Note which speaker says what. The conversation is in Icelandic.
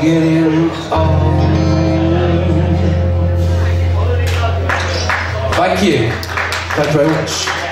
Speaker 1: getting old. Thank you. Thank you very much.